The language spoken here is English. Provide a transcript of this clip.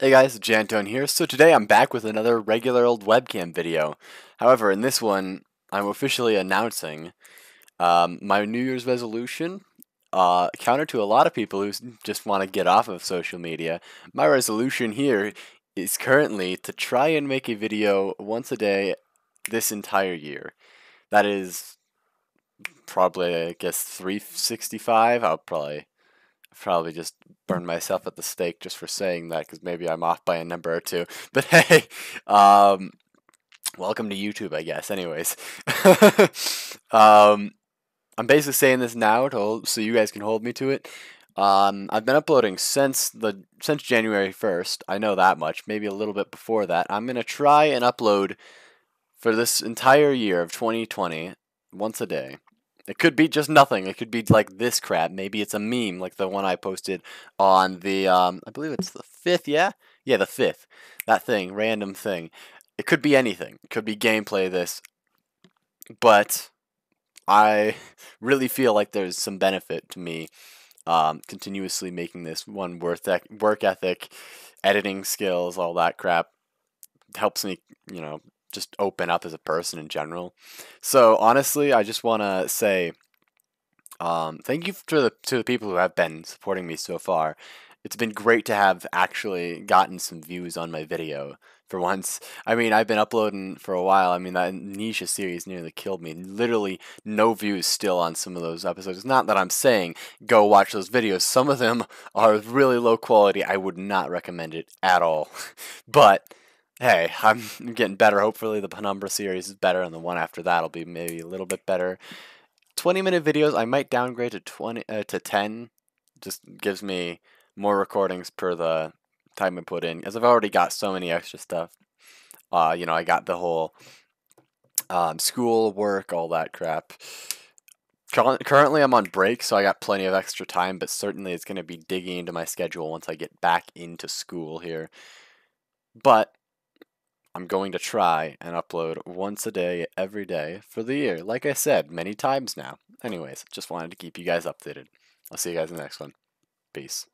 Hey guys, Jantone here. So today I'm back with another regular old webcam video. However, in this one, I'm officially announcing um, my New Year's resolution. Uh, counter to a lot of people who just want to get off of social media, my resolution here is currently to try and make a video once a day this entire year. That is probably, I guess, 365. I'll probably probably just burn myself at the stake just for saying that because maybe I'm off by a number or two. But hey, um, welcome to YouTube, I guess. Anyways, um, I'm basically saying this now to hold, so you guys can hold me to it. Um, I've been uploading since the since January 1st. I know that much. Maybe a little bit before that. I'm gonna try and upload for this entire year of 2020 once a day. It could be just nothing. It could be like this crap. Maybe it's a meme like the one I posted on the, um, I believe it's the 5th, yeah? Yeah, the 5th. That thing, random thing. It could be anything. It could be gameplay this. But I really feel like there's some benefit to me um, continuously making this one worth work ethic, editing skills, all that crap. Helps me, you know, just open up as a person in general. So honestly, I just want to say um, thank you to the to the people who have been supporting me so far. It's been great to have actually gotten some views on my video for once. I mean, I've been uploading for a while. I mean, that Nisha series nearly killed me. Literally, no views still on some of those episodes. It's not that I'm saying go watch those videos. Some of them are really low quality. I would not recommend it at all. but hey, I'm getting better. Hopefully, the Penumbra series is better, and the one after that will be maybe a little bit better. 20 minute videos, I might downgrade to 20 uh, to 10. Just gives me more recordings per the time I put in, as I've already got so many extra stuff. Uh, you know, I got the whole um, school, work, all that crap. Currently, I'm on break, so I got plenty of extra time, but certainly it's going to be digging into my schedule once I get back into school here. But I'm going to try and upload once a day, every day for the year. Like I said many times now. Anyways, just wanted to keep you guys updated. I'll see you guys in the next one. Peace.